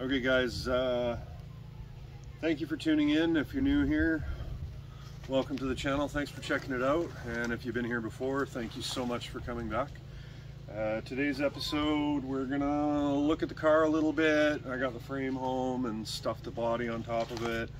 Okay guys, uh, thank you for tuning in. If you're new here, welcome to the channel. Thanks for checking it out. And if you've been here before, thank you so much for coming back. Uh, today's episode, we're gonna look at the car a little bit. I got the frame home and stuffed the body on top of it.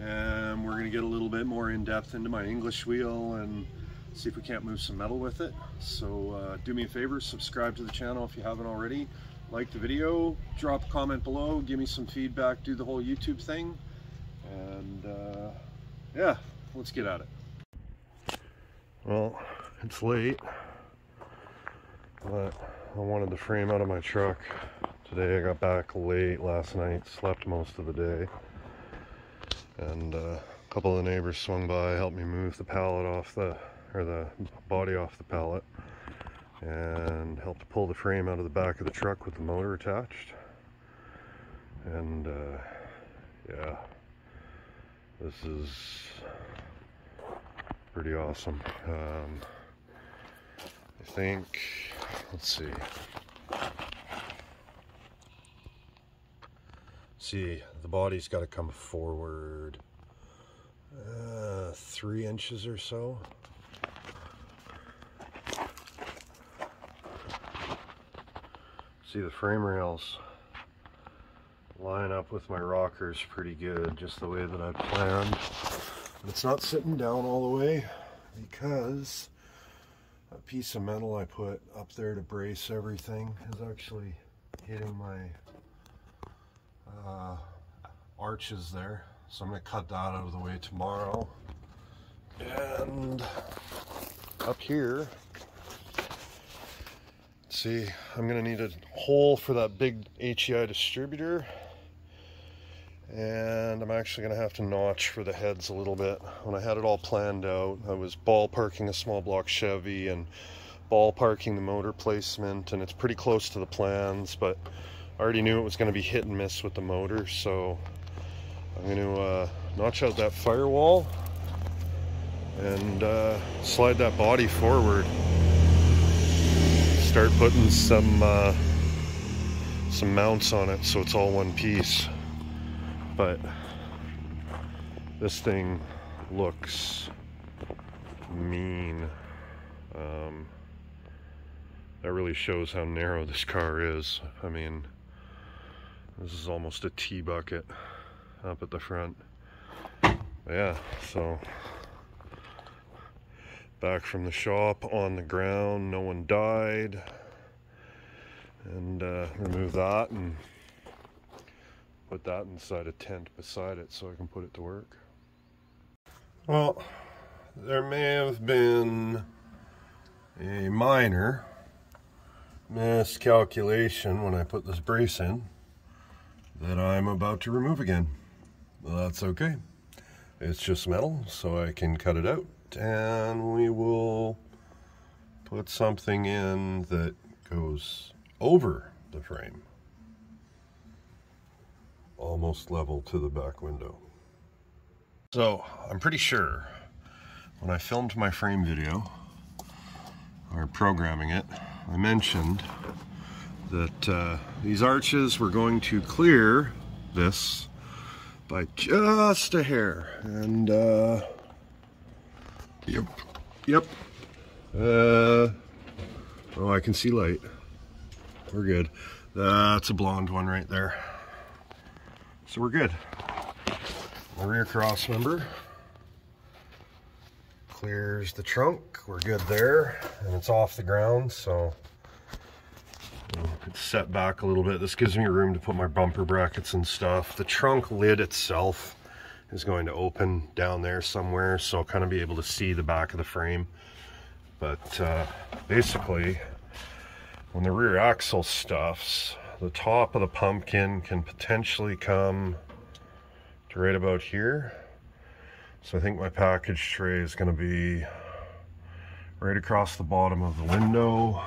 And we're gonna get a little bit more in depth into my English wheel and see if we can't move some metal with it. So uh, do me a favor, subscribe to the channel if you haven't already like the video, drop a comment below, give me some feedback, do the whole YouTube thing, and uh, yeah, let's get at it. Well, it's late, but I wanted the frame out of my truck. Today I got back late last night, slept most of the day, and uh, a couple of the neighbors swung by, helped me move the pallet off the, or the body off the pallet and helped pull the frame out of the back of the truck with the motor attached. And uh, yeah this is pretty awesome. Um, I think let's see. See the body's got to come forward uh, three inches or so see the frame rails line up with my rockers pretty good, just the way that I planned. But it's not sitting down all the way because a piece of metal I put up there to brace everything is actually hitting my uh, arches there. So I'm going to cut that out of the way tomorrow. And up here, see, I'm gonna need a hole for that big HEI distributor. And I'm actually gonna have to notch for the heads a little bit. When I had it all planned out, I was ballparking a small block Chevy and ballparking the motor placement and it's pretty close to the plans, but I already knew it was gonna be hit and miss with the motor. So I'm gonna uh, notch out that firewall and uh, slide that body forward start putting some uh, some mounts on it so it's all one piece. But this thing looks mean. Um, that really shows how narrow this car is. I mean this is almost a T bucket up at the front. Yeah so back from the shop on the ground no one died. And uh, remove that and put that inside a tent beside it so I can put it to work. Well there may have been a minor miscalculation when I put this brace in that I'm about to remove again. Well, that's okay. It's just metal so I can cut it out and we will put something in that goes over the frame. Almost level to the back window. So I'm pretty sure when I filmed my frame video or programming it I mentioned that uh, these arches were going to clear this by just a hair. And uh, Yep. Yep. Uh, oh, I can see light. We're good. That's a blonde one right there. So we're good. The rear cross member clears the trunk. We're good there. And it's off the ground, so it's set back a little bit. This gives me room to put my bumper brackets and stuff. The trunk lid itself is going to open down there somewhere so I'll kind of be able to see the back of the frame. But uh, basically when the rear axle stuffs the top of the pumpkin can potentially come to right about here. So I think my package tray is going to be right across the bottom of the window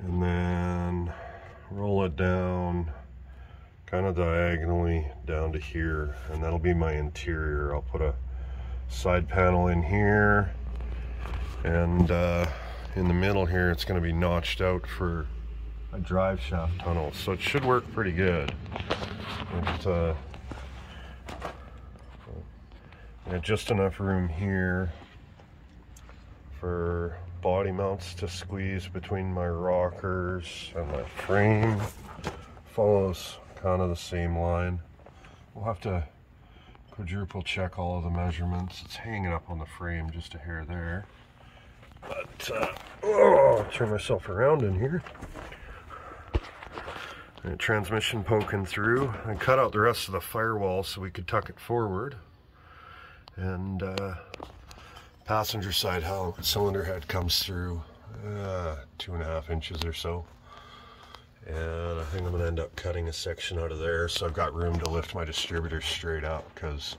and then roll it down kind of diagonally down to here and that'll be my interior I'll put a side panel in here and uh, in the middle here it's going to be notched out for a drive shaft tunnel, so it should work pretty good. It, uh, just enough room here for body mounts to squeeze between my rockers and my frame. Follows kind of the same line. We'll have to quadruple check all of the measurements. It's hanging up on the frame just a hair there. But, uh, oh, turn myself around in here. And transmission poking through. I cut out the rest of the firewall so we could tuck it forward. And uh, passenger side how cylinder head comes through uh, two and a half inches or so. And I think I'm going to end up cutting a section out of there so I've got room to lift my distributor straight up because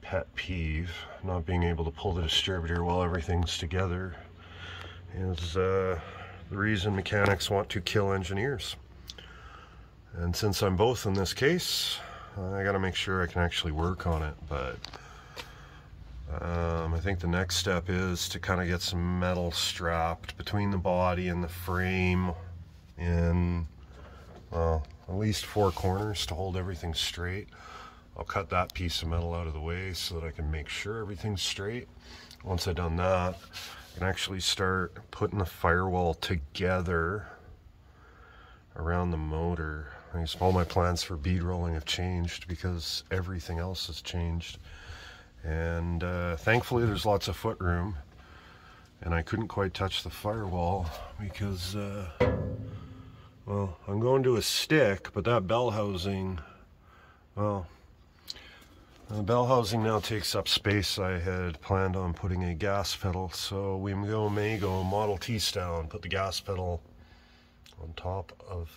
pet peeve, not being able to pull the distributor while everything's together is uh, the reason mechanics want to kill engineers. And since I'm both in this case, I got to make sure I can actually work on it, but um, I think the next step is to kind of get some metal strapped between the body and the frame in, well, at least four corners to hold everything straight. I'll cut that piece of metal out of the way so that I can make sure everything's straight. Once I've done that, I can actually start putting the firewall together around the motor. I guess all my plans for bead rolling have changed because everything else has changed and uh, thankfully there's lots of foot room and I couldn't quite touch the firewall because uh, well I'm going to a stick but that bell housing well the bell housing now takes up space I had planned on putting a gas pedal so we may go Model T style and put the gas pedal on top of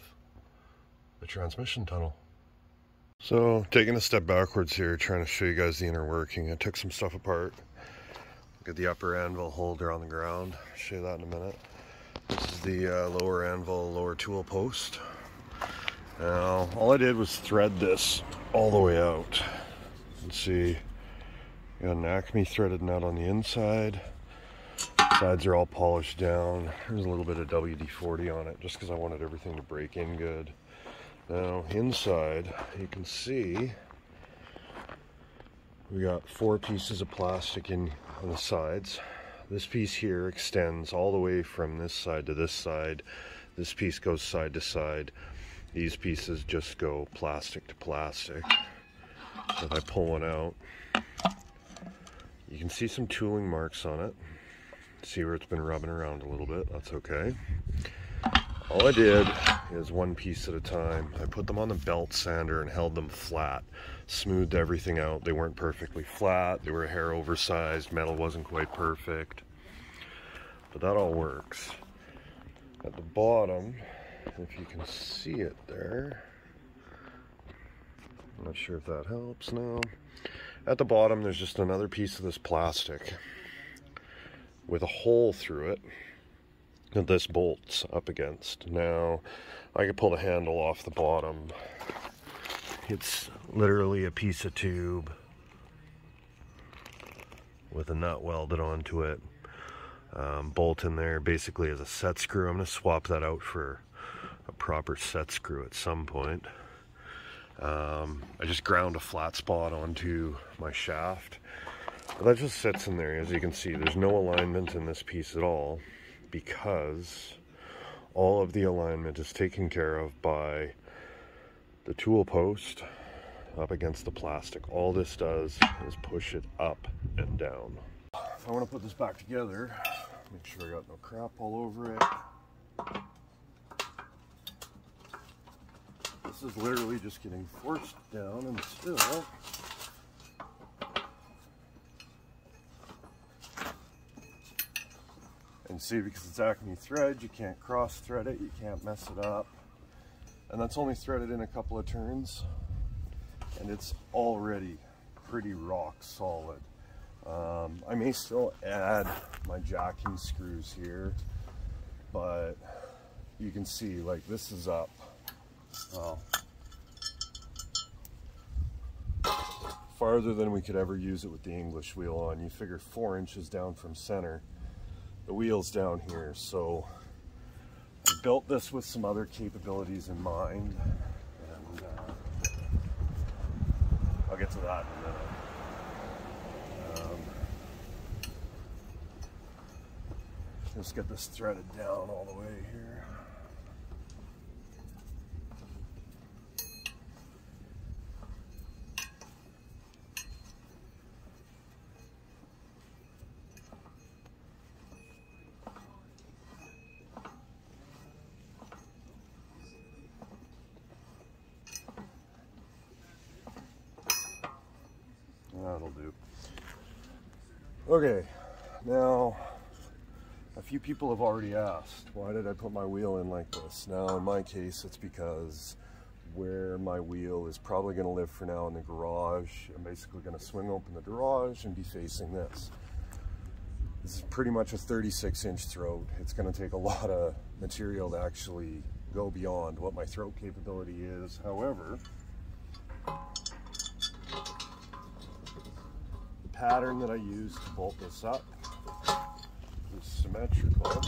the transmission tunnel so taking a step backwards here, trying to show you guys the inner working. I took some stuff apart. Get the upper anvil holder on the ground. I'll show you that in a minute. This is the uh, lower anvil, lower tool post. Now, all I did was thread this all the way out. Let's see, got an Acme threaded nut on the inside. Sides are all polished down. There's a little bit of WD-40 on it, just because I wanted everything to break in good. Now inside you can see we got four pieces of plastic in on the sides. This piece here extends all the way from this side to this side. This piece goes side to side. These pieces just go plastic to plastic. If I pull one out, you can see some tooling marks on it. See where it's been rubbing around a little bit, that's okay. All I did is one piece at a time. I put them on the belt sander and held them flat. Smoothed everything out. They weren't perfectly flat. They were a hair oversized. Metal wasn't quite perfect. But that all works. At the bottom, if you can see it there, I'm not sure if that helps now. At the bottom, there's just another piece of this plastic with a hole through it that this bolts up against. Now, I can pull the handle off the bottom. It's literally a piece of tube with a nut welded onto it. Um, bolt in there basically as a set screw. I'm going to swap that out for a proper set screw at some point. Um, I just ground a flat spot onto my shaft. That just sits in there. As you can see, there's no alignment in this piece at all because all of the alignment is taken care of by the tool post up against the plastic. All this does is push it up and down. I want to put this back together, make sure I got no crap all over it. This is literally just getting forced down and still And see, because it's Acme thread, you can't cross thread it, you can't mess it up. And that's only threaded in a couple of turns. And it's already pretty rock solid. Um, I may still add my jacking screws here, but you can see like this is up. Well, farther than we could ever use it with the English wheel on. You figure four inches down from center the wheels down here. So built this with some other capabilities in mind. And uh, I'll get to that in a minute. Um, just get this threaded down all the way here. That'll do. Okay, now a few people have already asked, why did I put my wheel in like this? Now, in my case, it's because where my wheel is probably going to live for now in the garage. I'm basically going to swing open the garage and be facing this. This is pretty much a 36 inch throat. It's going to take a lot of material to actually go beyond what my throat capability is. However, pattern that I use to bolt this up is symmetrical.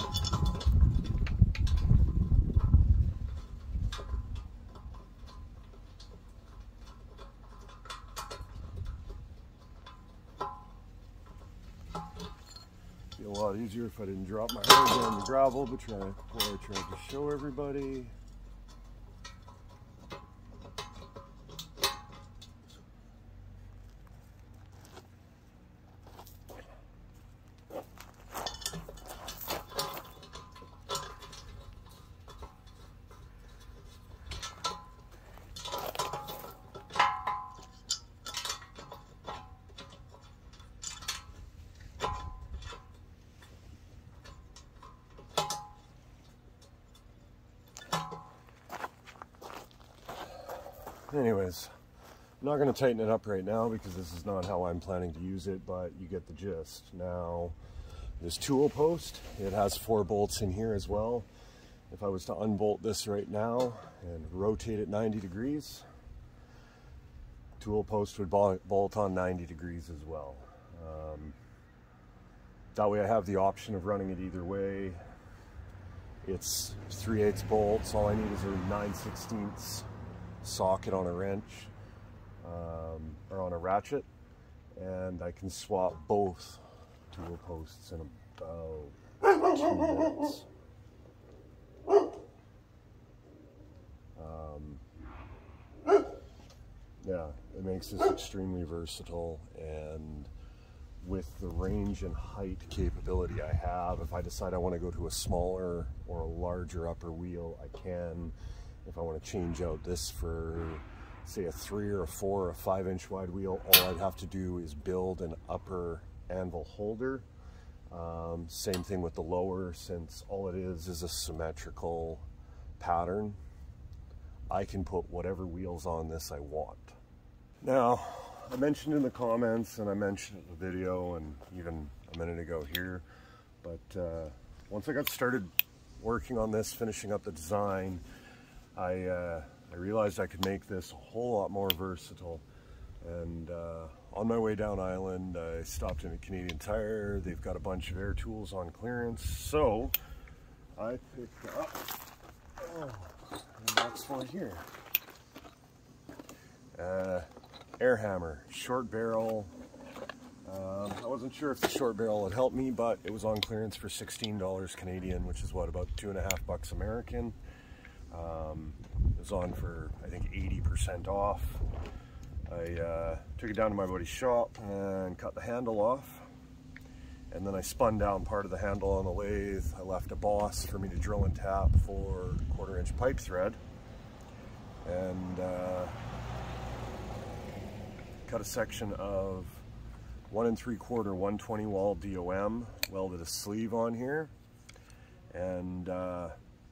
Be a lot easier if I didn't drop my hands on the gravel, but try, I tried to show everybody. Anyways, I'm not going to tighten it up right now because this is not how I'm planning to use it, but you get the gist. Now, this tool post, it has four bolts in here as well. If I was to unbolt this right now and rotate it 90 degrees, tool post would bolt on 90 degrees as well. Um, that way I have the option of running it either way. It's 3 8 bolts, all I need is a 9 16 socket on a wrench um, or on a ratchet and I can swap both tool posts in about two minutes. Um, yeah, it makes this extremely versatile and with the range and height capability I have, if I decide I want to go to a smaller or a larger upper wheel, I can if I want to change out this for say a three or a four or a five inch wide wheel, all I'd have to do is build an upper anvil holder. Um, same thing with the lower, since all it is is a symmetrical pattern. I can put whatever wheels on this I want. Now, I mentioned in the comments and I mentioned in the video and even a minute ago here, but uh, once I got started working on this, finishing up the design, I, uh, I realized I could make this a whole lot more versatile. And uh, on my way down island, I stopped in a Canadian Tire. They've got a bunch of air tools on clearance. So I picked up oh, next one here. Uh, air hammer, short barrel. Um, I wasn't sure if the short barrel would help me, but it was on clearance for $16 Canadian, which is what, about two and a half bucks American. Um, it was on for, I think, 80% off. I uh, took it down to my buddy's shop and cut the handle off. And then I spun down part of the handle on the lathe. I left a boss for me to drill and tap for quarter inch pipe thread. And uh, cut a section of one and three quarter 120 wall DOM, welded a sleeve on here. And uh,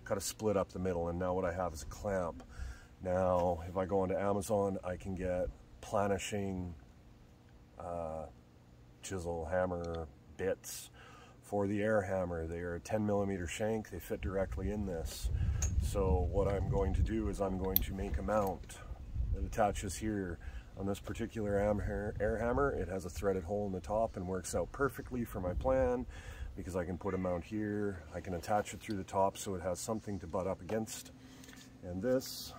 kind of split up the middle and now what I have is a clamp. Now if I go onto Amazon I can get planishing uh, chisel hammer bits for the air hammer. They are a 10 millimeter shank, they fit directly in this. So what I'm going to do is I'm going to make a mount that attaches here on this particular air hammer. It has a threaded hole in the top and works out perfectly for my plan because I can put a mount here, I can attach it through the top so it has something to butt up against. And this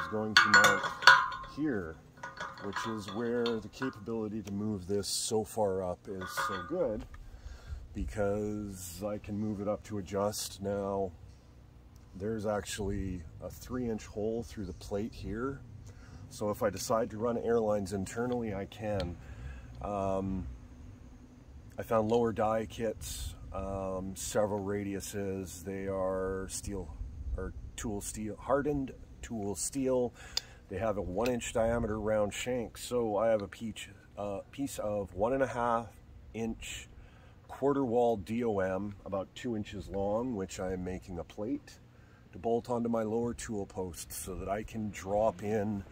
is going to mount here, which is where the capability to move this so far up is so good because I can move it up to adjust. Now, there's actually a three inch hole through the plate here. So if I decide to run airlines internally, I can. Um, I found lower die kits, um, several radiuses. They are steel or tool steel, hardened tool steel. They have a one inch diameter round shank. So I have a piece, uh, piece of one and a half inch quarter wall DOM, about two inches long, which I am making a plate to bolt onto my lower tool post so that I can drop in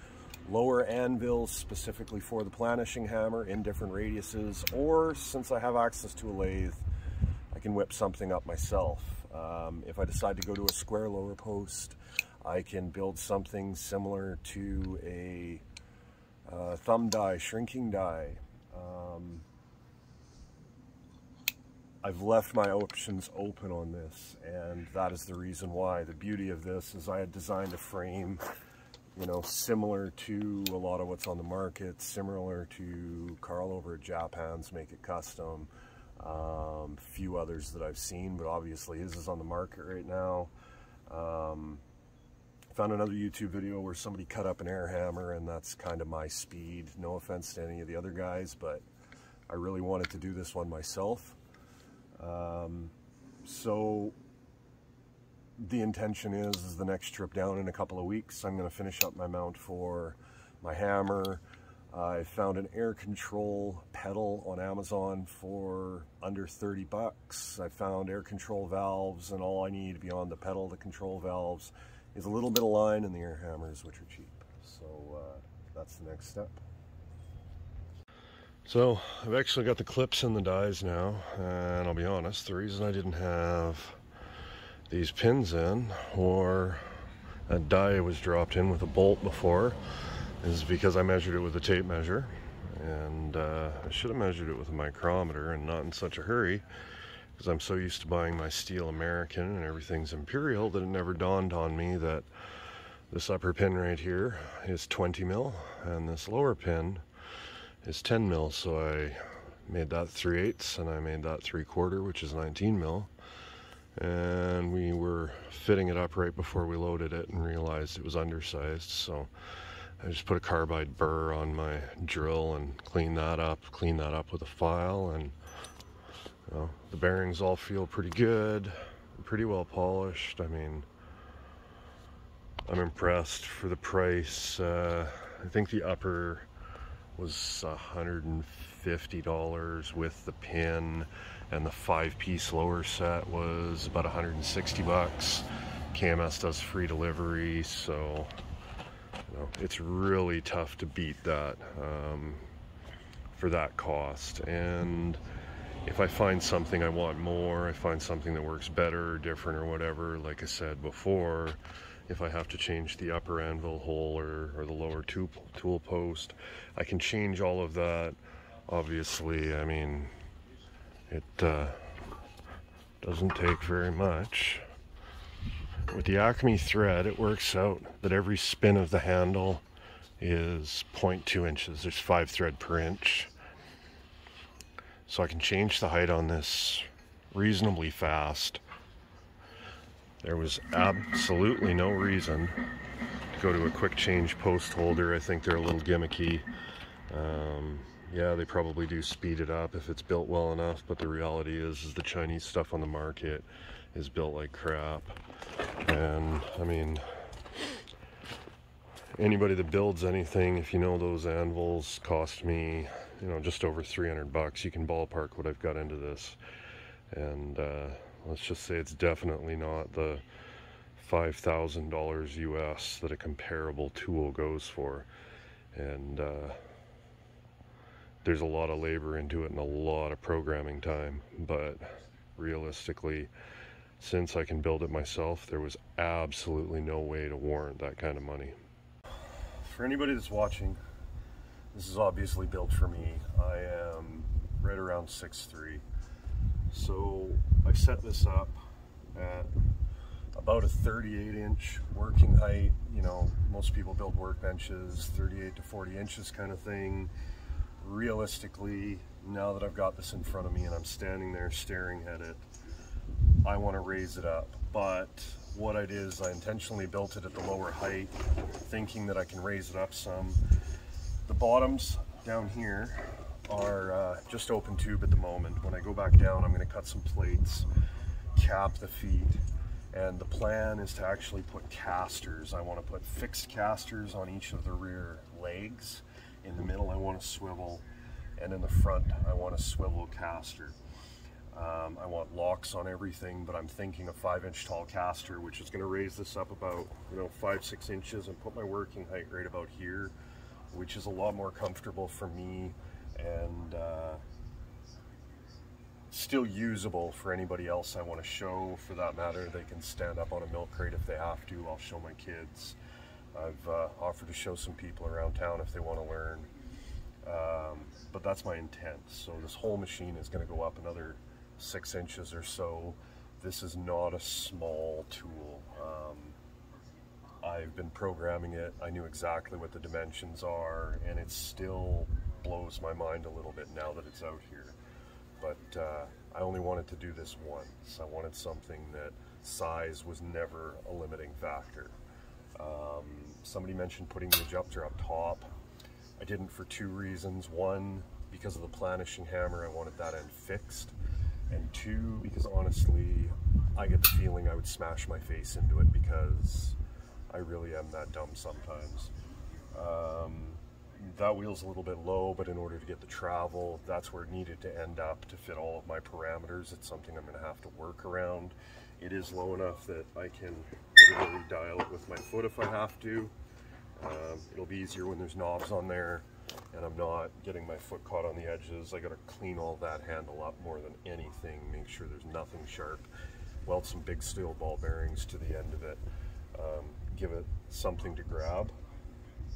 lower anvils specifically for the planishing hammer in different radiuses, or since I have access to a lathe, I can whip something up myself. Um, if I decide to go to a square lower post, I can build something similar to a uh, thumb die, shrinking die. Um, I've left my options open on this, and that is the reason why. The beauty of this is I had designed a frame you know, similar to a lot of what's on the market, similar to Carl over at Japans, Make It Custom, um, few others that I've seen, but obviously his is on the market right now. Um, found another YouTube video where somebody cut up an air hammer and that's kind of my speed. No offense to any of the other guys, but I really wanted to do this one myself. Um, so the intention is, is the next trip down in a couple of weeks, I'm going to finish up my mount for my hammer. I found an air control pedal on Amazon for under 30 bucks. I found air control valves and all I need beyond the pedal, the control valves, is a little bit of line and the air hammers, which are cheap. So uh, that's the next step. So I've actually got the clips and the dies now, and I'll be honest, the reason I didn't have these pins in or a die was dropped in with a bolt before is because I measured it with a tape measure and uh, I should have measured it with a micrometer and not in such a hurry because I'm so used to buying my steel American and everything's imperial that it never dawned on me that this upper pin right here is 20 mil and this lower pin is 10 mil. So I made that 3 eighths and I made that 3 quarter which is 19 mil and we were fitting it up right before we loaded it and realized it was undersized. So I just put a carbide burr on my drill and clean that up clean that up with a file and you know, the bearings all feel pretty good pretty well polished. I mean I'm impressed for the price. Uh, I think the upper was $150 with the pin and the five piece lower set was about 160 bucks. KMS does free delivery, so you know, it's really tough to beat that um, for that cost. And if I find something I want more, I find something that works better or different or whatever, like I said before, if I have to change the upper anvil hole or, or the lower tool, tool post, I can change all of that. Obviously, I mean, it uh, doesn't take very much. With the Acme thread, it works out that every spin of the handle is 0.2 inches. There's five thread per inch. So I can change the height on this reasonably fast. There was absolutely no reason to go to a quick change post holder. I think they're a little gimmicky. Um, yeah, they probably do speed it up if it's built well enough, but the reality is, is the Chinese stuff on the market is built like crap. And I mean, anybody that builds anything, if you know those anvils cost me, you know, just over 300 bucks, you can ballpark what I've got into this. And uh, let's just say it's definitely not the $5,000 US that a comparable tool goes for. And uh, there's a lot of labor into it and a lot of programming time but realistically since I can build it myself there was absolutely no way to warrant that kind of money for anybody that's watching this is obviously built for me I am right around 6'3 So I set this up at about a 38 inch working height. You know, most people build workbenches 38 to 40 inches kind of thing. Realistically, now that I've got this in front of me and I'm standing there staring at it, I want to raise it up. But what I did is I intentionally built it at the lower height, thinking that I can raise it up some. The bottoms down here are uh, just open tube at the moment. When I go back down, I'm going to cut some plates, cap the feet, and the plan is to actually put casters. I want to put fixed casters on each of the rear legs. In the middle, I want to swivel, and in the front, I want a swivel caster. Um, I want locks on everything, but I'm thinking a five inch tall caster, which is going to raise this up about, you know, five, six inches and put my working height right about here, which is a lot more comfortable for me and uh, still usable for anybody else I want to show. For that matter, they can stand up on a milk crate if they have to. I'll show my kids. I've uh, offered to show some people around town if they want to learn. Um, but that's my intent. So this whole machine is going to go up another six inches or so. This is not a small tool. Um, I've been programming it. I knew exactly what the dimensions are, and it still blows my mind a little bit now that it's out here. But uh, I only wanted to do this once. I wanted something that size was never a limiting factor. Um, somebody mentioned putting the adjuster up top. I didn't for two reasons. One, because of the planishing hammer, I wanted that end fixed. And two, because honestly, I get the feeling I would smash my face into it because I really am that dumb sometimes. Um, that wheel's a little bit low, but in order to get the travel, that's where it needed to end up to fit all of my parameters. It's something I'm going to have to work around. It is low enough that I can literally dial it with my foot if I have to. Um, it'll be easier when there's knobs on there and I'm not getting my foot caught on the edges. I got to clean all that handle up more than anything, make sure there's nothing sharp. Weld some big steel ball bearings to the end of it, um, give it something to grab.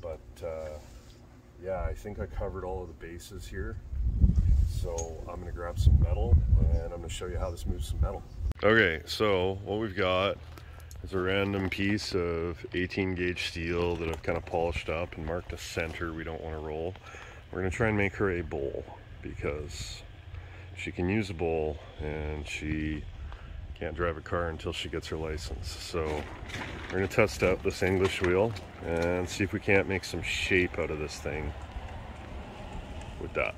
But uh, yeah, I think I covered all of the bases here. So I'm gonna grab some metal and I'm gonna show you how this moves some metal. Okay, so what we've got is a random piece of 18 gauge steel that I've kind of polished up and marked a center we don't want to roll. We're gonna try and make her a bowl because she can use a bowl and she can't drive a car until she gets her license. So we're gonna test out this English wheel and see if we can't make some shape out of this thing with that.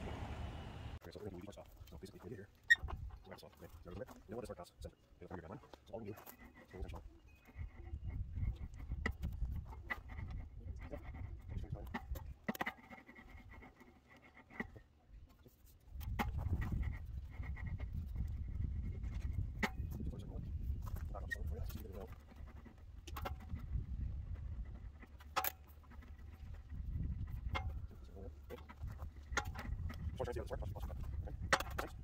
trying to see how this works. Okay.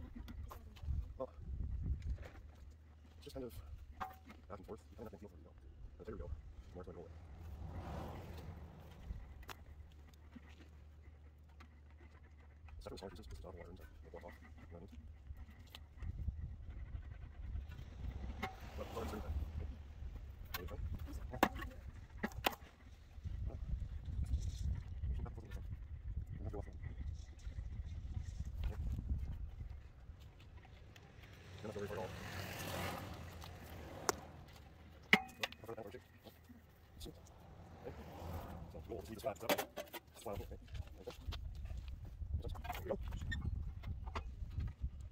Well, it's just kind of back and forth. You kind of have to feel where you go. But there we go. Where do I roll it? Pieces because it's out of block off. You know what I mean? Well. We'll right? Just flat, okay. There we go.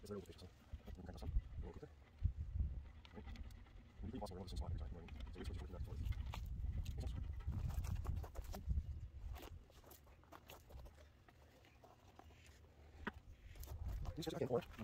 Is there a little patient? Okay, we can kind of some. A little quicker. Okay. And you can also roll this in spot every time. You know what I mean? So, you're supposed to work that forward. Makes sense? These just off of it.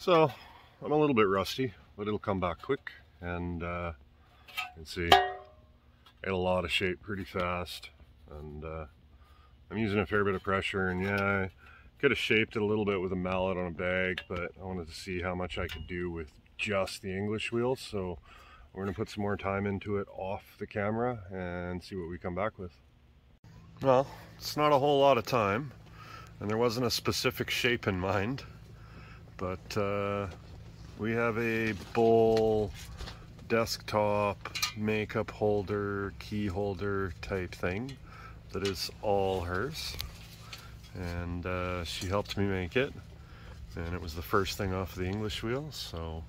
So I'm a little bit rusty, but it'll come back quick. And uh, you can see, get a lot of shape pretty fast. And uh, I'm using a fair bit of pressure. And yeah, I could have shaped it a little bit with a mallet on a bag, but I wanted to see how much I could do with just the English wheels. So we're gonna put some more time into it off the camera and see what we come back with. Well, it's not a whole lot of time and there wasn't a specific shape in mind, but uh, we have a bowl desktop makeup holder, key holder type thing that is all hers. And uh, she helped me make it. And it was the first thing off the English wheel, so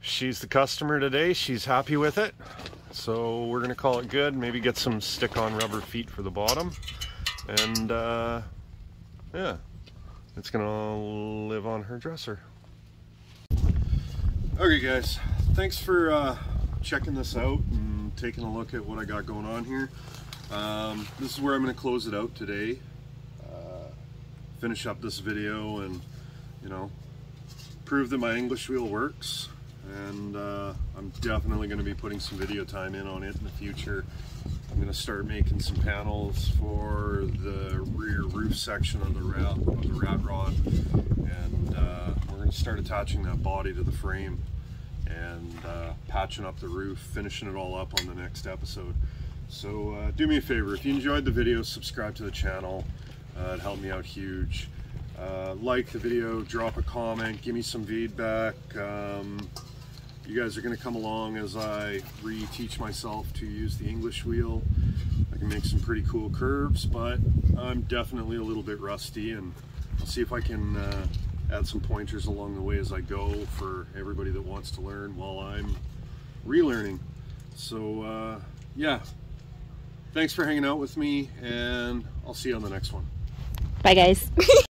she's the customer today. She's happy with it. So we're gonna call it good. Maybe get some stick-on rubber feet for the bottom. And uh, yeah, it's gonna live on her dresser. Okay guys, thanks for uh, checking this out and taking a look at what I got going on here. Um, this is where I'm gonna close it out today. Uh, finish up this video and, you know, prove that my English wheel works and uh, I'm definitely to be putting some video time in on it in the future. I'm going to start making some panels for the rear roof section of the rat, of the rat rod and uh, we're going to start attaching that body to the frame and uh, patching up the roof, finishing it all up on the next episode. So uh, do me a favor, if you enjoyed the video, subscribe to the channel. Uh, it helped me out huge. Uh, like the video, drop a comment, give me some feedback. Um, you guys are going to come along as I reteach myself to use the English wheel. I can make some pretty cool curves, but I'm definitely a little bit rusty and I'll see if I can uh, add some pointers along the way as I go for everybody that wants to learn while I'm relearning. So uh, yeah, thanks for hanging out with me and I'll see you on the next one. Bye guys.